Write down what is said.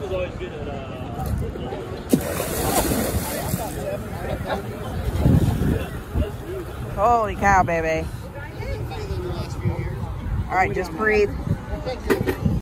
was always good at, uh, Holy cow, baby. All right, just breathe.